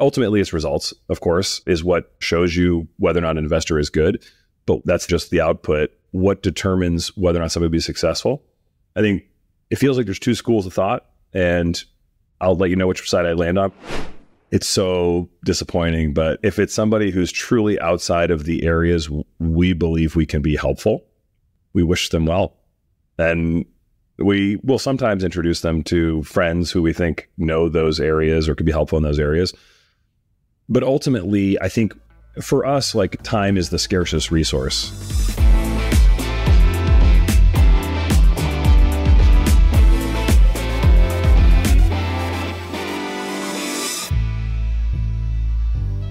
ultimately it's results, of course, is what shows you whether or not an investor is good. But that's just the output. What determines whether or not somebody will be successful? I think it feels like there's two schools of thought, and I'll let you know which side I land on. It's so disappointing, but if it's somebody who's truly outside of the areas we believe we can be helpful, we wish them well. And we will sometimes introduce them to friends who we think know those areas or could be helpful in those areas. But ultimately, I think for us, like time is the scarcest resource.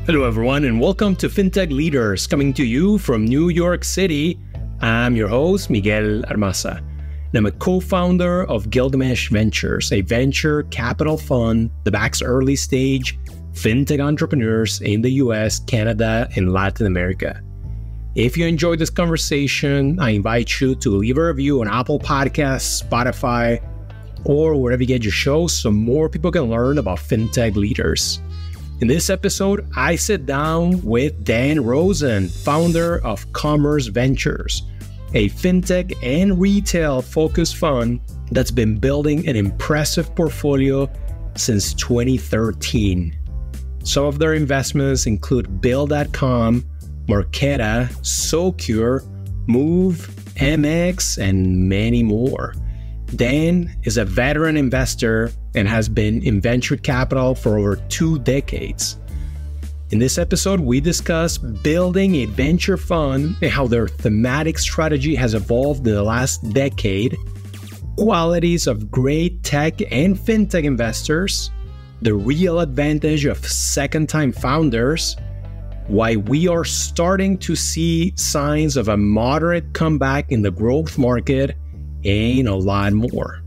Hello, everyone, and welcome to FinTech Leaders, coming to you from New York City. I'm your host, Miguel Armaza. And I'm a co founder of Gilgamesh Ventures, a venture capital fund that backs early stage fintech entrepreneurs in the US, Canada, and Latin America. If you enjoyed this conversation, I invite you to leave a review on Apple Podcasts, Spotify, or wherever you get your shows so more people can learn about fintech leaders. In this episode, I sit down with Dan Rosen, founder of Commerce Ventures, a fintech and retail focused fund that's been building an impressive portfolio since 2013. Some of their investments include Bill.com, Marqeta, Socure, Moov, MX, and many more. Dan is a veteran investor and has been in venture capital for over two decades. In this episode, we discuss building a venture fund and how their thematic strategy has evolved in the last decade, qualities of great tech and fintech investors, the real advantage of second time founders, why we are starting to see signs of a moderate comeback in the growth market, and a lot more.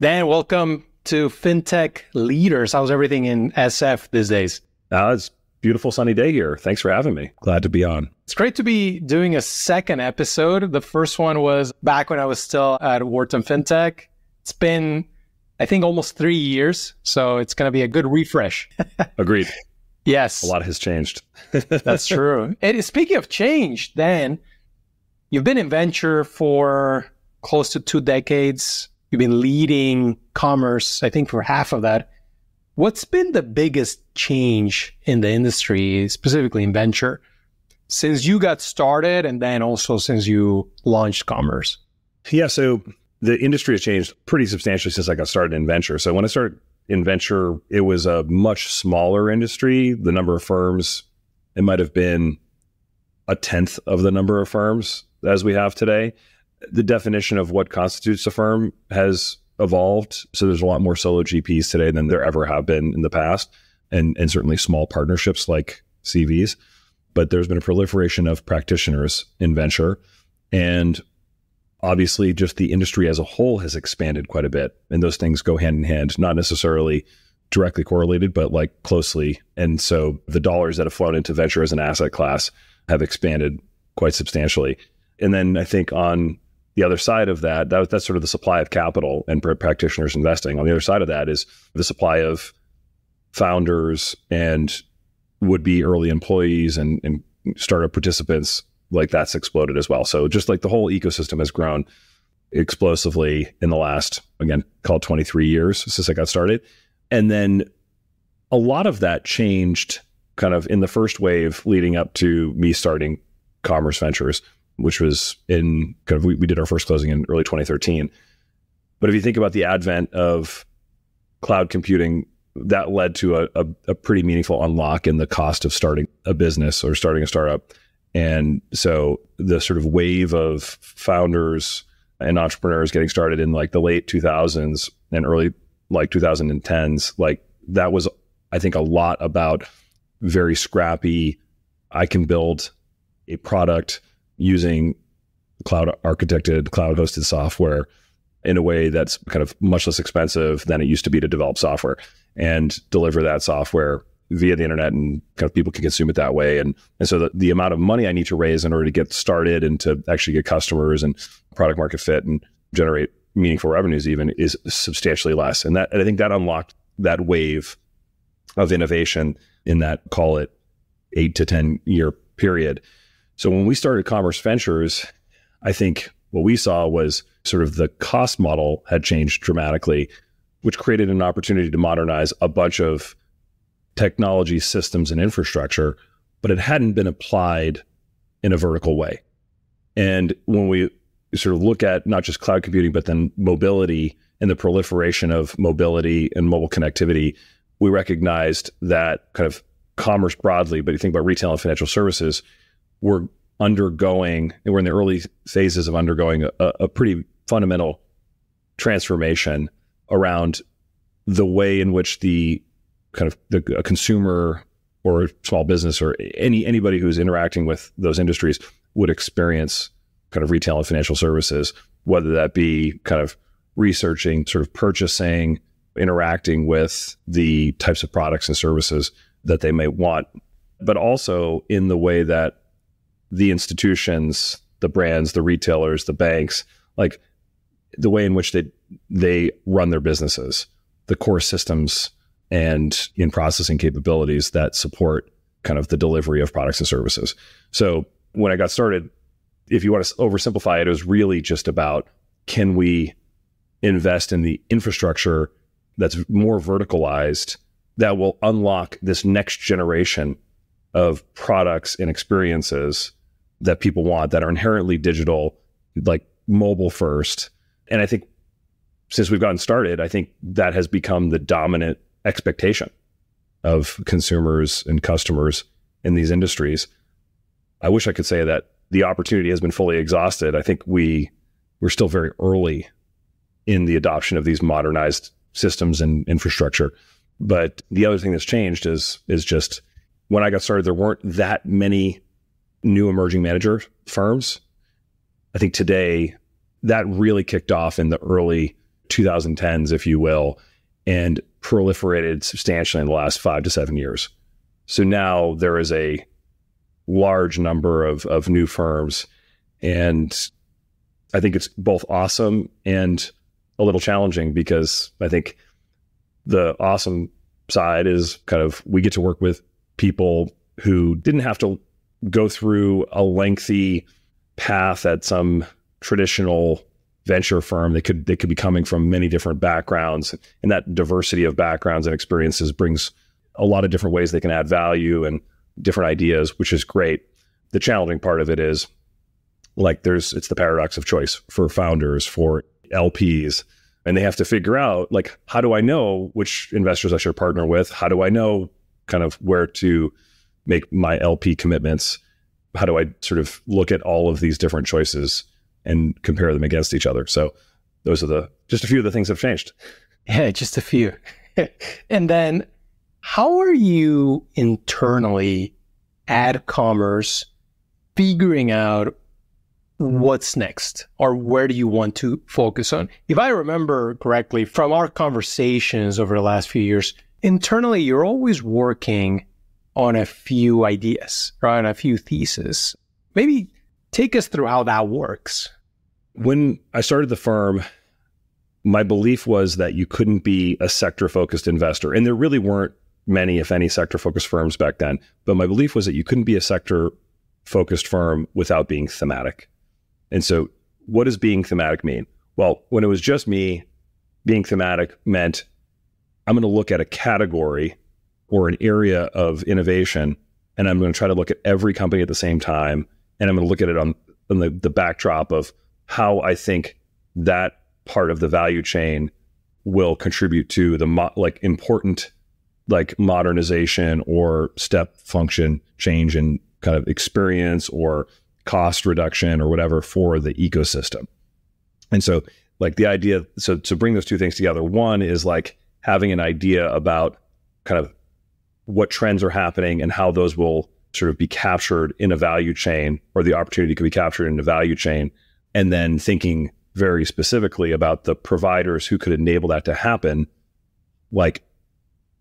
Dan, welcome to FinTech Leaders. How's everything in SF these days? Uh, it's beautiful sunny day here. Thanks for having me. Glad to be on. It's great to be doing a second episode. The first one was back when I was still at Wharton FinTech. It's been, I think, almost three years. So it's going to be a good refresh. Agreed. Yes. A lot has changed. That's true. And speaking of change, Dan you've been in venture for close to two decades. You've been leading commerce, I think, for half of that. What's been the biggest change in the industry, specifically in venture, since you got started and then also since you launched commerce? Yeah. So the industry has changed pretty substantially since I got started in venture. So when I started in venture, it was a much smaller industry. The number of firms, it might have been a tenth of the number of firms as we have today. The definition of what constitutes a firm has evolved. So there's a lot more solo GPs today than there ever have been in the past, and, and certainly small partnerships like CVs. But there's been a proliferation of practitioners in venture. And obviously just the industry as a whole has expanded quite a bit and those things go hand in hand not necessarily directly correlated but like closely. And so the dollars that have flown into venture as an asset class have expanded quite substantially. And then i think on the other side of that, that that's sort of the supply of capital and practitioners investing. On the other side of that is the supply of founders and would be early employees and, and startup participants like that's exploded as well. So just like the whole ecosystem has grown explosively in the last, again, called 23 years since I got started. And then a lot of that changed kind of in the first wave leading up to me starting Commerce Ventures, which was in kind of, we, we did our first closing in early 2013. But if you think about the advent of cloud computing, that led to a, a, a pretty meaningful unlock in the cost of starting a business or starting a startup and so the sort of wave of founders and entrepreneurs getting started in like the late 2000s and early like 2010s, like that was, I think, a lot about very scrappy. I can build a product using cloud architected, cloud hosted software in a way that's kind of much less expensive than it used to be to develop software and deliver that software via the internet and kind of people can consume it that way. And, and so the, the amount of money I need to raise in order to get started and to actually get customers and product market fit and generate meaningful revenues even is substantially less. And that and I think that unlocked that wave of innovation in that call it eight to 10 year period. So when we started Commerce Ventures, I think what we saw was sort of the cost model had changed dramatically, which created an opportunity to modernize a bunch of technology systems and infrastructure, but it hadn't been applied in a vertical way. And when we sort of look at not just cloud computing, but then mobility and the proliferation of mobility and mobile connectivity, we recognized that kind of commerce broadly, but you think about retail and financial services, we're undergoing, and we're in the early phases of undergoing a, a pretty fundamental transformation around the way in which the kind of the a consumer or a small business or any anybody who's interacting with those industries would experience kind of retail and financial services, whether that be kind of researching, sort of purchasing, interacting with the types of products and services that they may want, but also in the way that the institutions, the brands, the retailers, the banks, like the way in which they they run their businesses, the core systems and in processing capabilities that support kind of the delivery of products and services. So when I got started, if you want to oversimplify it, it was really just about can we invest in the infrastructure that's more verticalized that will unlock this next generation of products and experiences that people want that are inherently digital, like mobile first. And I think since we've gotten started, I think that has become the dominant expectation of consumers and customers in these industries. I wish I could say that the opportunity has been fully exhausted. I think we we're still very early in the adoption of these modernized systems and infrastructure. But the other thing that's changed is is just when I got started, there weren't that many new emerging manager firms. I think today that really kicked off in the early 2010s, if you will, and proliferated substantially in the last five to seven years. So now there is a large number of, of new firms. And I think it's both awesome and a little challenging because I think the awesome side is kind of we get to work with people who didn't have to go through a lengthy path at some traditional venture firm they could they could be coming from many different backgrounds. And that diversity of backgrounds and experiences brings a lot of different ways they can add value and different ideas which is great. The challenging part of it is like there's it's the paradox of choice for founders for lps and they have to figure out like how do i know which investors i should partner with? How do i know kind of where to make my lp commitments? How do i sort of look at all of these different choices and compare them against each other so those are the just a few of the things that have changed yeah just a few and then how are you internally at commerce figuring out what's next or where do you want to focus on? If I remember correctly from our conversations over the last few years, internally, you're always working on a few ideas, right? On a few theses. Maybe take us through how that works. When I started the firm, my belief was that you couldn't be a sector focused investor. And there really weren't many, if any, sector focused firms back then. But my belief was that you couldn't be a sector focused firm without being thematic. And so, what does being thematic mean? Well, when it was just me, being thematic meant I'm going to look at a category or an area of innovation, and I'm going to try to look at every company at the same time, and I'm going to look at it on, on the, the backdrop of how I think that part of the value chain will contribute to the mo- like important like modernization or step function change in kind of experience or cost reduction or whatever for the ecosystem. And so, like the idea, so to bring those two things together, one is like having an idea about kind of what trends are happening and how those will sort of be captured in a value chain or the opportunity could be captured in a value chain. And then thinking very specifically about the providers who could enable that to happen, like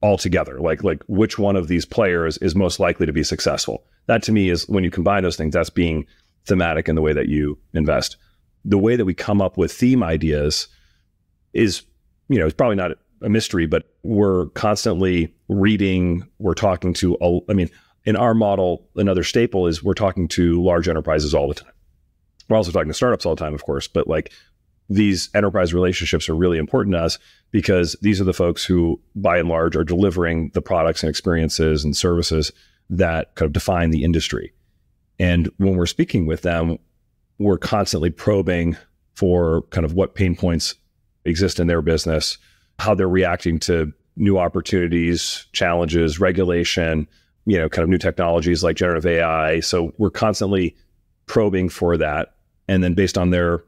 all together, like like which one of these players is most likely to be successful. That to me is when you combine those things, that's being thematic in the way that you invest. The way that we come up with theme ideas is, you know, it's probably not a mystery, but we're constantly reading, we're talking to, I mean, in our model, another staple is we're talking to large enterprises all the time. We're also talking to startups all the time, of course, but like these enterprise relationships are really important to us because these are the folks who, by and large, are delivering the products and experiences and services that kind of define the industry. And when we're speaking with them, we're constantly probing for kind of what pain points exist in their business, how they're reacting to new opportunities, challenges, regulation, you know, kind of new technologies like generative AI. So we're constantly probing for that. And then based on their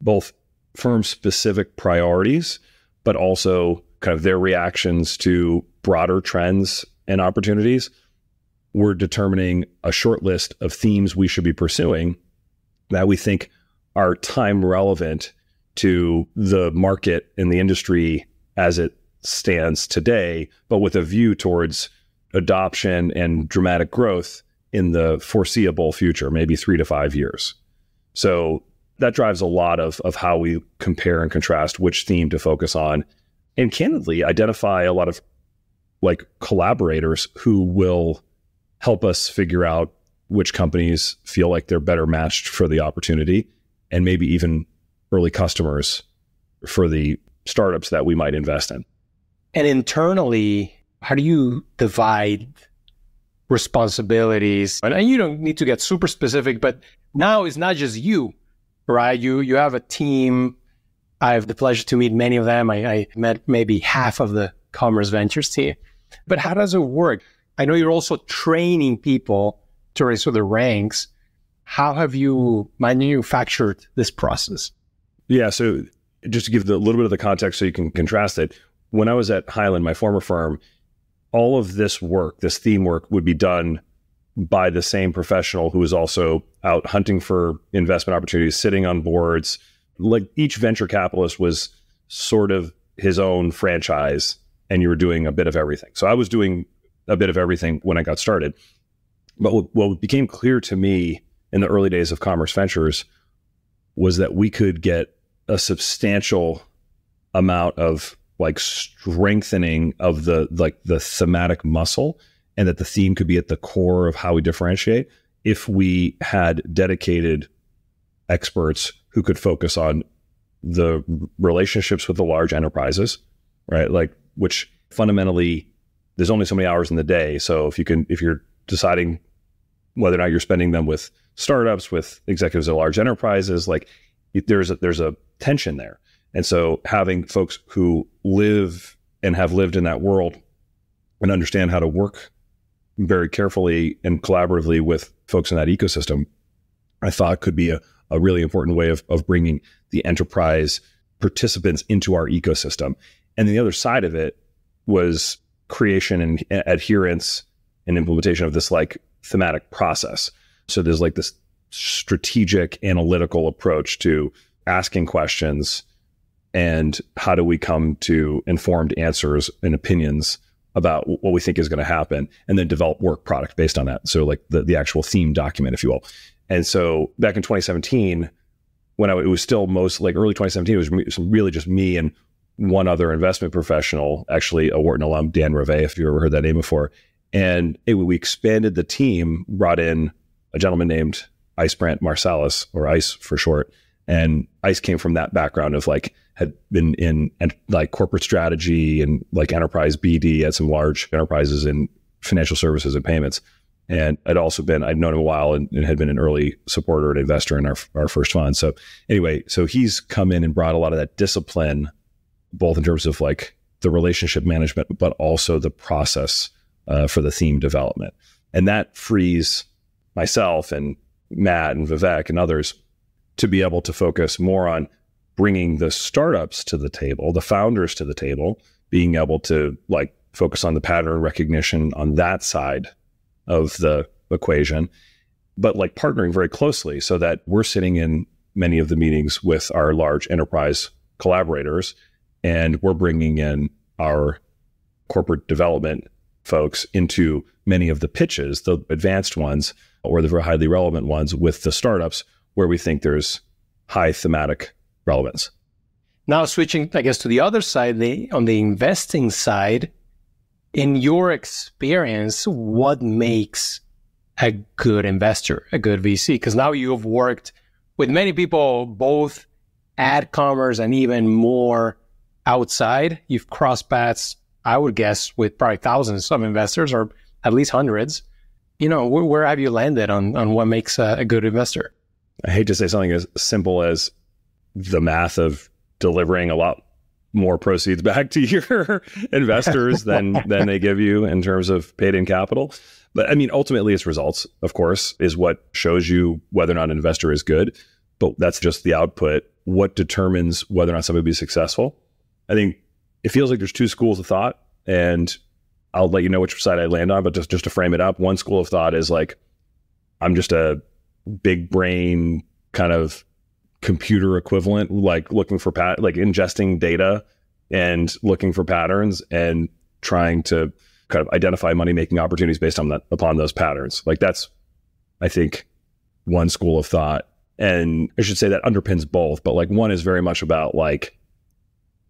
both firm specific priorities, but also kind of their reactions to broader trends and opportunities, we're determining a short list of themes we should be pursuing that we think are time relevant to the market and the industry as it stands today, but with a view towards adoption and dramatic growth in the foreseeable future, maybe three to five years. So that drives a lot of, of how we compare and contrast which theme to focus on. And candidly, identify a lot of like collaborators who will help us figure out which companies feel like they're better matched for the opportunity and maybe even early customers for the startups that we might invest in. And internally, how do you divide responsibilities? And you don't need to get super specific, but now it's not just you, right? You you have a team. I have the pleasure to meet many of them. I, I met maybe half of the Commerce Ventures team. But how does it work? I know you're also training people to raise through the ranks. How have you manufactured this process? Yeah. So just to give a little bit of the context so you can contrast it, when I was at Highland, my former firm, all of this work, this theme work, would be done by the same professional who was also out hunting for investment opportunities, sitting on boards. Like each venture capitalist was sort of his own franchise, and you were doing a bit of everything. So I was doing a bit of everything when I got started. But what became clear to me in the early days of Commerce Ventures was that we could get a substantial amount of like strengthening of the like the thematic muscle and that the theme could be at the core of how we differentiate if we had dedicated experts who could focus on the relationships with the large enterprises right? Like which fundamentally there's only so many hours in the day so if you can if you're deciding whether or not you're spending them with startups with executives of large enterprises like there's a, there's a tension there and so having folks who live and have lived in that world and understand how to work very carefully and collaboratively with folks in that ecosystem, I thought could be a, a really important way of, of bringing the enterprise participants into our ecosystem. And the other side of it was creation and adherence and implementation of this like thematic process. So there's like this strategic analytical approach to asking questions and how do we come to informed answers and opinions about what we think is going to happen and then develop work product based on that. So like the, the actual theme document if you will. And so back in 2017 when I, it was still most like early 2017 it was really just me and one other investment professional actually a wharton alum dan reve if you ever heard that name before. And it, we expanded the team brought in a gentleman named ice brandt marsalis or ice for short and ice came from that background of like had been in and like corporate strategy and like enterprise BD at some large enterprises in financial services and payments. And I'd also been, I'd known him a while and, and, had been an early supporter and investor in our, our first fund. So anyway, so he's come in and brought a lot of that discipline, both in terms of like the relationship management, but also the process uh, for the theme development. And that frees myself and Matt and Vivek and others to be able to focus more on bringing the startups to the table, the founders to the table, being able to like focus on the pattern recognition on that side of the equation, but like partnering very closely so that we're sitting in many of the meetings with our large enterprise collaborators and we're bringing in our corporate development folks into many of the pitches, the advanced ones or the very highly relevant ones with the startups where we think there's high thematic relevance. Now switching, I guess, to the other side, the, on the investing side, in your experience, what makes a good investor, a good VC? Because now you've worked with many people, both at Commerce and even more outside. You've crossed paths, I would guess, with probably thousands of investors or at least hundreds. You know, where, where have you landed on, on what makes a, a good investor? I hate to say something as simple as the math of delivering a lot more proceeds back to your investors than than they give you in terms of paid in capital. But I mean, ultimately, it's results, of course, is what shows you whether or not an investor is good. But that's just the output. What determines whether or not somebody will be successful? I think it feels like there's two schools of thought, and I'll let you know which side I land on. But just just to frame it up, one school of thought is like, I'm just a big brain kind of computer equivalent, like looking for pat, like ingesting data and looking for patterns and trying to kind of identify money making opportunities based on that upon those patterns. Like that's, I think, one school of thought. And I should say that underpins both, but like one is very much about like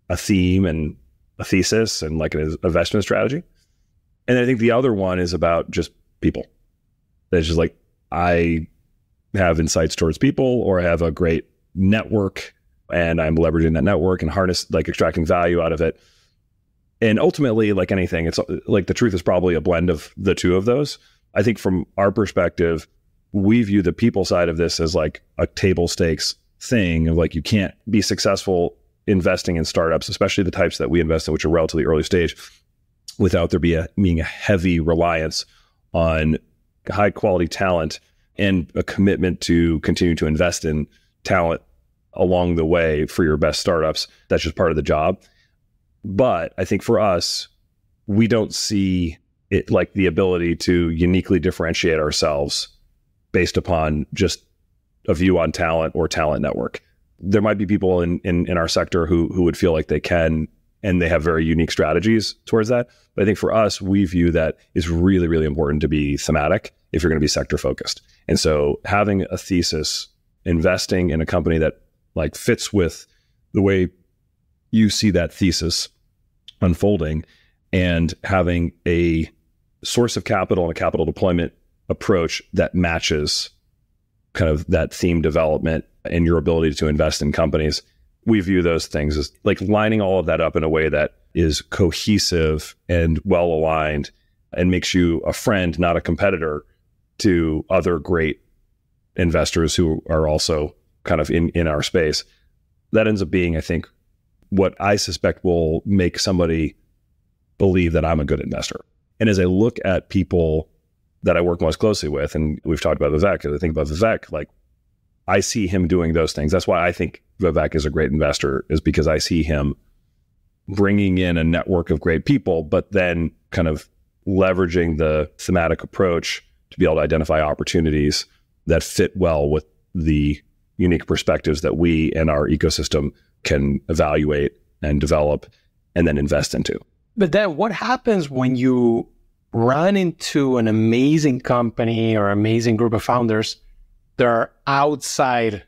a theme and a thesis and like an investment strategy. And I think the other one is about just people. It's just like I have insights towards people or I have a great network and I'm leveraging that network and harness like extracting value out of it. And ultimately, like anything, it's like the truth is probably a blend of the two of those. I think from our perspective, we view the people side of this as like a table stakes thing of like you can't be successful investing in startups, especially the types that we invest in, which are relatively early stage, without there be a, being a heavy reliance on high quality talent and a commitment to continue to invest in talent along the way for your best startups. That's just part of the job. But I think for us, we don't see it like the ability to uniquely differentiate ourselves based upon just a view on talent or talent network. There might be people in, in, in our sector who who would feel like they can and they have very unique strategies towards that. But I think for us, we view that is really, really important to be thematic if you're going to be sector focused. And so having a thesis, investing in a company that like fits with the way you see that thesis unfolding and having a source of capital and a capital deployment approach that matches kind of that theme development and your ability to invest in companies. We view those things as like lining all of that up in a way that is cohesive and well aligned and makes you a friend, not a competitor to other great investors who are also kind of in, in our space. That ends up being, I think, what I suspect will make somebody believe that I'm a good investor. And as I look at people that I work most closely with, and we've talked about Vivek, as I think about Vivek, like I see him doing those things. That's why I think Vivek is a great investor, is because I see him bringing in a network of great people, but then kind of leveraging the thematic approach to be able to identify opportunities that fit well with the unique perspectives that we and our ecosystem can evaluate and develop and then invest into. But then what happens when you run into an amazing company or amazing group of founders that are outside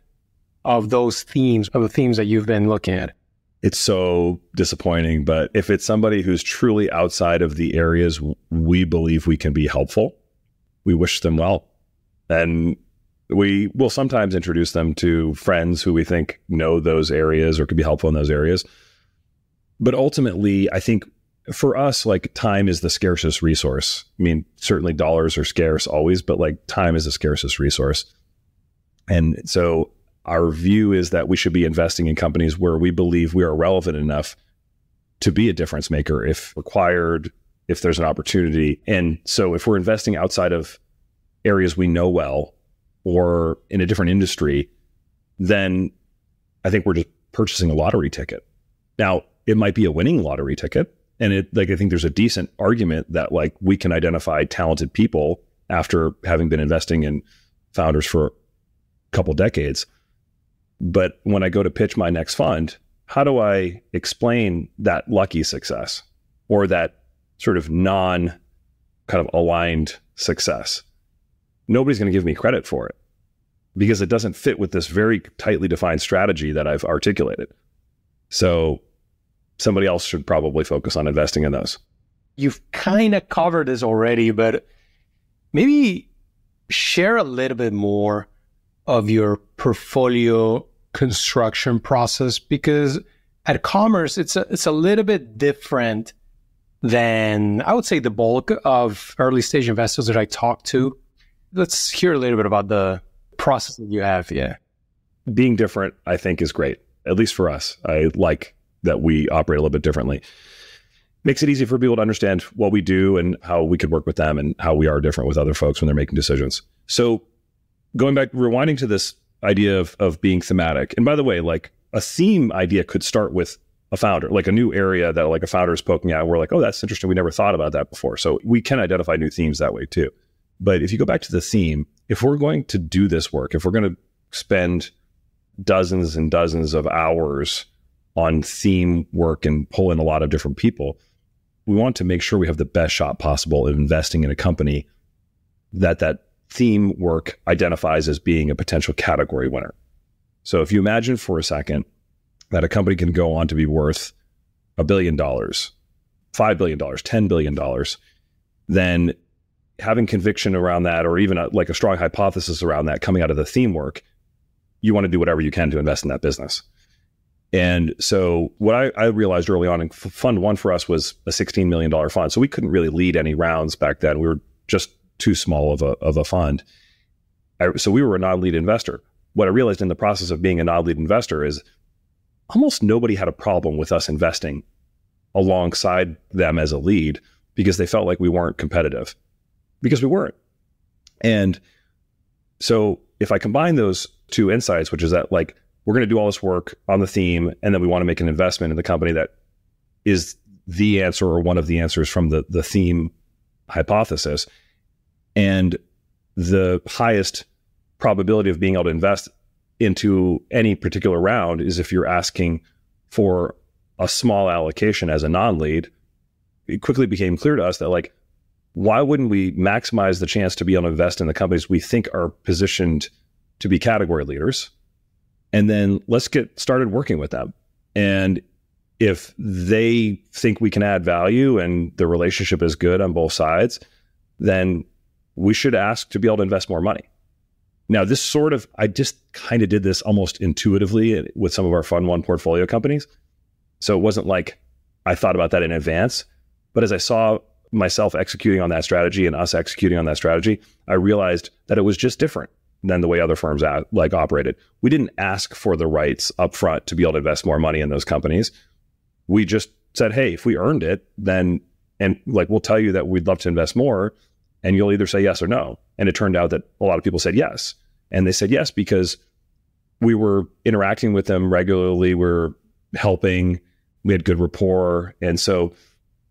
of those themes, of the themes that you've been looking at? It's so disappointing. But if it's somebody who's truly outside of the areas we believe we can be helpful, we wish them well. And we will sometimes introduce them to friends who we think know those areas or could be helpful in those areas. But ultimately, I think for us, like time is the scarcest resource. I mean, certainly dollars are scarce always, but like time is the scarcest resource. And so our view is that we should be investing in companies where we believe we are relevant enough to be a difference maker if required, if there's an opportunity. And so if we're investing outside of areas we know well or in a different industry, then I think we're just purchasing a lottery ticket. Now, it might be a winning lottery ticket. And it like I think there's a decent argument that like we can identify talented people after having been investing in founders for a couple decades. But when I go to pitch my next fund, how do I explain that lucky success or that sort of non kind of aligned success? nobody's going to give me credit for it because it doesn't fit with this very tightly defined strategy that I've articulated. So somebody else should probably focus on investing in those. You've kind of covered this already, but maybe share a little bit more of your portfolio construction process because at commerce it's a, it's a little bit different than I would say the bulk of early stage investors that I talk to. Let's hear a little bit about the process that you have. Yeah. Being different, I think, is great, at least for us. I like that we operate a little bit differently. Makes it easy for people to understand what we do and how we could work with them and how we are different with other folks when they're making decisions. So, going back, rewinding to this idea of, of being thematic. And by the way, like a theme idea could start with a founder, like a new area that like a founder is poking at. We're like, oh, that's interesting. We never thought about that before. So we can identify new themes that way too. But if you go back to the theme, if we're going to do this work, if we're going to spend dozens and dozens of hours on theme work and pull in a lot of different people, we want to make sure we have the best shot possible of investing in a company that that theme work identifies as being a potential category winner. So if you imagine for a second that a company can go on to be worth a billion dollars, $5 billion, $10 billion, then having conviction around that, or even a, like a strong hypothesis around that coming out of the theme work, you want to do whatever you can to invest in that business. And so what I, I realized early on in fund one for us was a $16 million fund. So we couldn't really lead any rounds back then. We were just too small of a, of a fund. I, so we were a non-lead investor. What I realized in the process of being a non-lead investor is almost nobody had a problem with us investing alongside them as a lead because they felt like we weren't competitive because we weren't. And so if I combine those two insights, which is that like we're going to do all this work on the theme and then we want to make an investment in the company that is the answer or one of the answers from the the theme hypothesis and the highest probability of being able to invest into any particular round is if you're asking for a small allocation as a non-lead it quickly became clear to us that like why wouldn't we maximize the chance to be able to invest in the companies we think are positioned to be category leaders? And then let's get started working with them. And if they think we can add value and the relationship is good on both sides then we should ask to be able to invest more money now, this sort of, I just kind of did this almost intuitively with some of our Fund One portfolio companies. So it wasn't like I thought about that in advance. But as I saw myself executing on that strategy and us executing on that strategy, I realized that it was just different than the way other firms like operated. We didn't ask for the rights up front to be able to invest more money in those companies. We just said, hey, if we earned it, then and like we'll tell you that we'd love to invest more and you'll either say yes or no. And it turned out that a lot of people said yes. And they said yes because we were interacting with them regularly, we are helping, we had good rapport. And so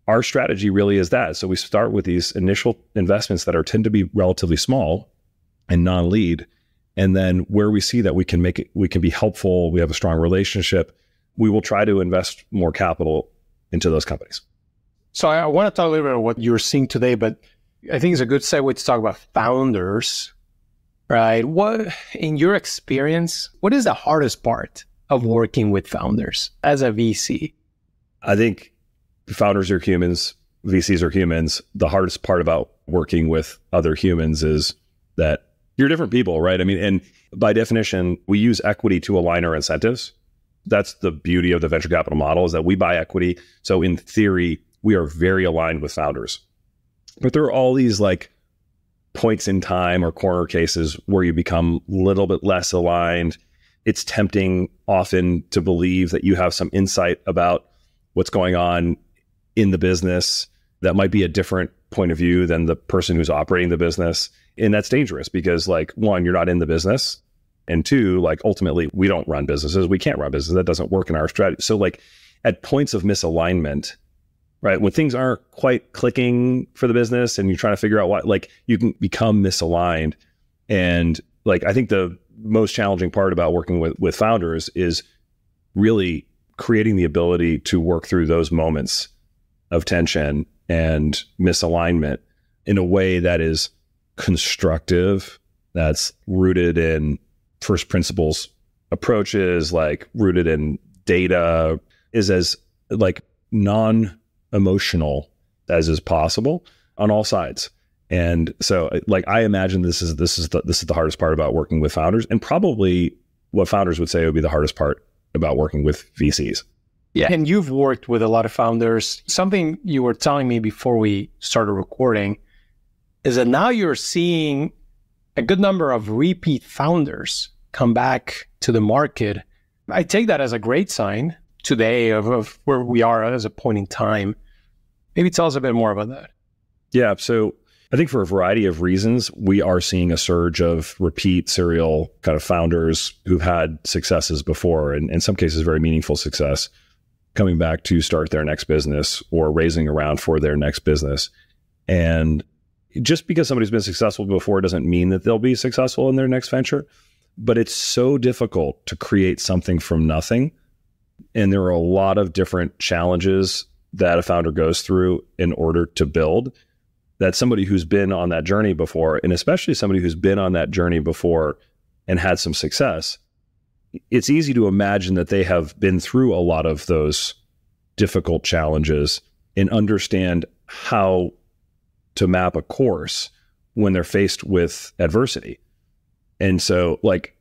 our strategy really is that. So we start with these initial investments that are tend to be relatively small and non-lead. And then where we see that we can make it, we can be helpful, we have a strong relationship, we will try to invest more capital into those companies. So I want to talk a little bit about what you're seeing today, but I think it's a good segue to talk about founders, right? What, in your experience, what is the hardest part of working with founders as a VC? I think founders are humans, VCs are humans. The hardest part about working with other humans is that you're different people, right? I mean, and by definition, we use equity to align our incentives. That's the beauty of the venture capital model is that we buy equity. So in theory, we are very aligned with founders. But there are all these like points in time or corner cases where you become a little bit less aligned. It's tempting often to believe that you have some insight about what's going on in the business that might be a different point of view than the person who's operating the business. And that's dangerous because, like, one, you're not in the business. And two, like, ultimately, we don't run businesses. We can't run businesses. That doesn't work in our strategy. So, like, at points of misalignment, right? When things aren't quite clicking for the business and you're trying to figure out what, like, you can become misaligned. And like, I think the most challenging part about working with, with founders is really creating the ability to work through those moments of tension and misalignment in a way that is constructive, that's rooted in first principles approaches, like rooted in data, is as like non emotional as is possible on all sides. And so uh, like I imagine this is this is the this is the hardest part about working with founders and probably what founders would say would be the hardest part about working with VCs. Yeah. And you've worked with a lot of founders. Something you were telling me before we started recording is that now you're seeing a good number of repeat founders come back to the market. I take that as a great sign today of, of where we are as a point in time. Maybe tell us a bit more about that. Yeah. So I think for a variety of reasons, we are seeing a surge of repeat serial kind of founders who've had successes before, and in some cases, very meaningful success, coming back to start their next business or raising around for their next business. And just because somebody's been successful before doesn't mean that they'll be successful in their next venture. But it's so difficult to create something from nothing. And there are a lot of different challenges that a founder goes through in order to build that somebody who's been on that journey before, and especially somebody who's been on that journey before and had some success, it's easy to imagine that they have been through a lot of those difficult challenges and understand how to map a course when they're faced with adversity. And so, like,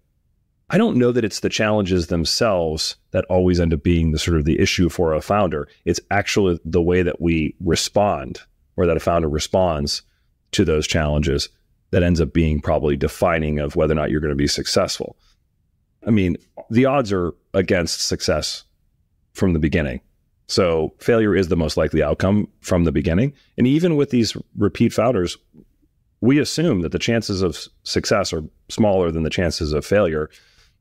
I don't know that it's the challenges themselves that always end up being the sort of the issue for a founder. It's actually the way that we respond or that a founder responds to those challenges that ends up being probably defining of whether or not you're going to be successful. I mean, the odds are against success from the beginning. So failure is the most likely outcome from the beginning. And even with these repeat founders, we assume that the chances of success are smaller than the chances of failure.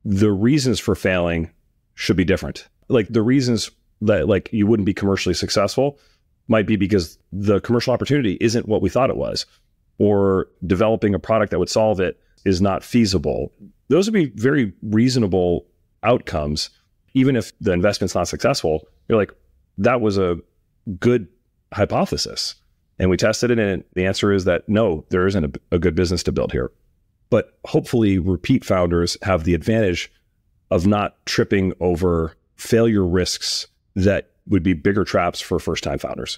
The reasons for failing should be different. Like the reasons that like you wouldn't be commercially successful might be because the commercial opportunity isn't what we thought it was or developing a product that would solve it is not feasible. Those would be very reasonable outcomes even if the investment's not successful. You're like, that was a good hypothesis. And we tested it, and the answer is that no, there isn't a, a good business to build here. But hopefully, repeat founders have the advantage of not tripping over failure risks that would be bigger traps for first time founders.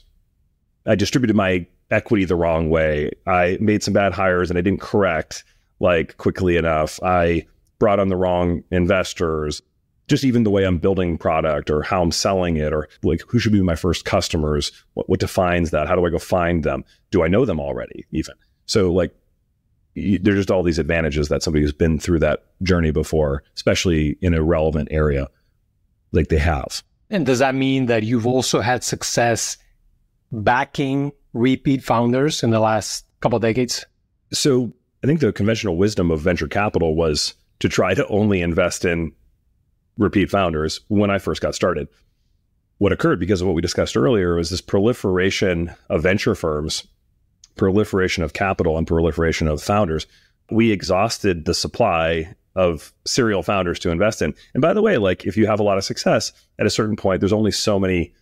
I distributed my equity the wrong way. I made some bad hires and I didn't correct like quickly enough. I brought on the wrong investors just even the way I'm building product or how I'm selling it or like who should be my first customers, what, what defines that? How do I go find them? Do I know them already even? So like there's just all these advantages that somebody who's been through that journey before, especially in a relevant area like they have. And does that mean that you've also had success backing repeat founders in the last couple decades? So I think the conventional wisdom of venture capital was to try to only invest in repeat founders when I first got started. What occurred because of what we discussed earlier was this proliferation of venture firms, proliferation of capital, and proliferation of founders. We exhausted the supply of serial founders to invest in. And by the way, like if you have a lot of success at a certain point, there's only so many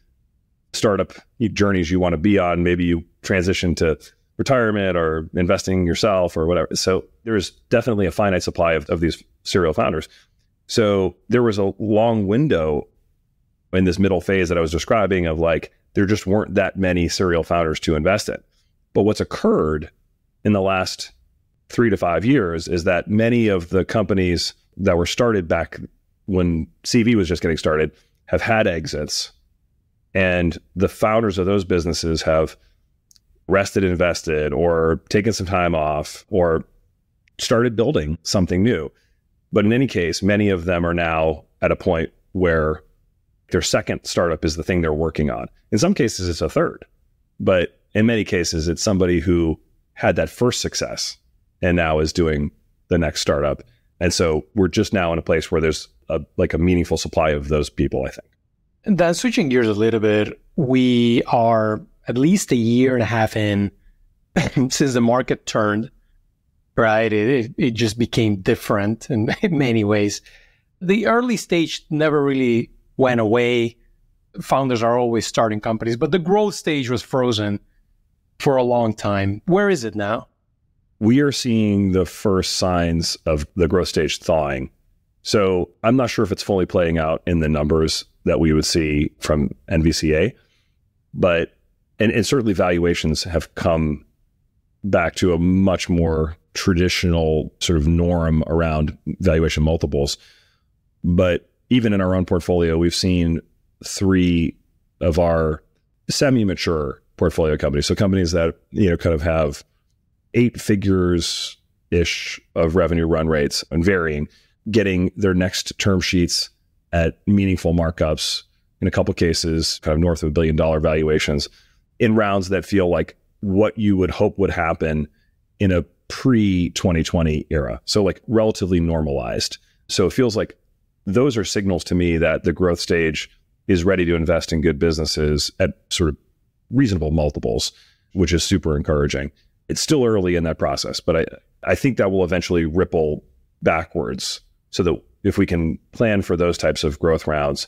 startup journeys you want to be on. Maybe you transition to retirement or investing yourself or whatever. So there's definitely a finite supply of, of these serial founders. So there was a long window in this middle phase that I was describing of like, there just weren't that many serial founders to invest in. But what's occurred in the last three to five years is that many of the companies that were started back when CV was just getting started have had exits. And the founders of those businesses have rested, invested, or taken some time off, or started building something new. But in any case, many of them are now at a point where their second startup is the thing they're working on. In some cases, it's a third, but in many cases, it's somebody who had that first success and now is doing the next startup. And so we're just now in a place where there's a, like a meaningful supply of those people, I think. And then switching gears a little bit, we are at least a year and a half in since the market turned right? It, it just became different in, in many ways. The early stage never really went away. Founders are always starting companies, but the growth stage was frozen for a long time. Where is it now? We are seeing the first signs of the growth stage thawing. So I'm not sure if it's fully playing out in the numbers that we would see from NVCA, but and, and certainly valuations have come back to a much more traditional sort of norm around valuation multiples. But even in our own portfolio, we've seen three of our semi-mature portfolio companies, so companies that you know kind of have eight figures ish of revenue run rates and varying, getting their next term sheets at meaningful markups. In a couple cases, kind of north of a billion dollar valuations in rounds that feel like what you would hope would happen in a pre 2020 era. So, like relatively normalized. So, it feels like those are signals to me that the growth stage is ready to invest in good businesses at sort of reasonable multiples, which is super encouraging. It's still early in that process, but I, I think that will eventually ripple backwards so that if we can plan for those types of growth rounds,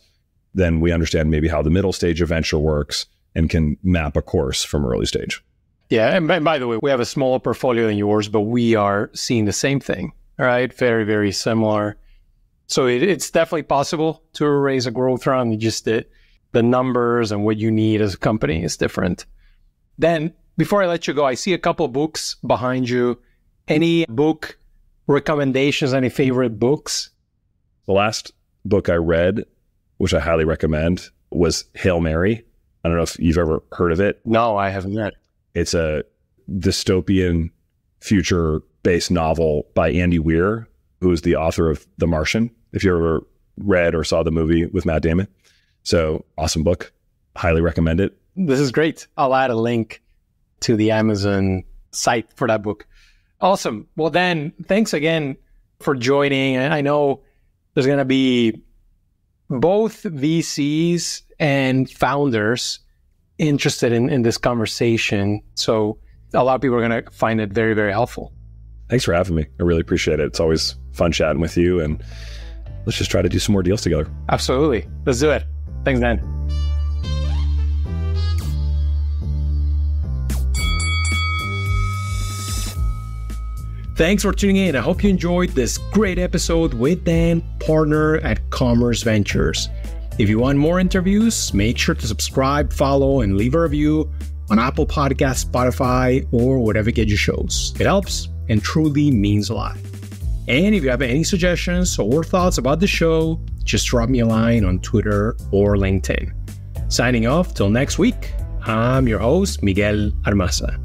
then we understand maybe how the middle stage of venture works and can map a course from early stage. Yeah. And by, by the way, we have a smaller portfolio than yours, but we are seeing the same thing. All right. Very, very similar. So it, it's definitely possible to raise a growth round. Just the, the numbers and what you need as a company is different. Then before I let you go, I see a couple books behind you. Any book recommendations? Any favorite books? The last book I read, which I highly recommend, was Hail Mary. I don't know if you've ever heard of it. No, I haven't yet. It's a dystopian future based novel by Andy Weir, who is the author of The Martian. If you ever read or saw the movie with Matt Damon. So awesome book. Highly recommend it. This is great. I'll add a link to the Amazon site for that book. Awesome. Well, then, thanks again for joining. And I know there's going to be both VCs and founders interested in, in this conversation. So, a lot of people are going to find it very, very helpful. Thanks for having me. I really appreciate it. It's always fun chatting with you. And let's just try to do some more deals together. Absolutely. Let's do it. Thanks, Dan. Thanks for tuning in. I hope you enjoyed this great episode with Dan, partner at Commerce Ventures. If you want more interviews, make sure to subscribe, follow, and leave a review on Apple Podcasts, Spotify, or whatever get your shows. It helps and truly means a lot. And if you have any suggestions or thoughts about the show, just drop me a line on Twitter or LinkedIn. Signing off till next week, I'm your host, Miguel Armaza.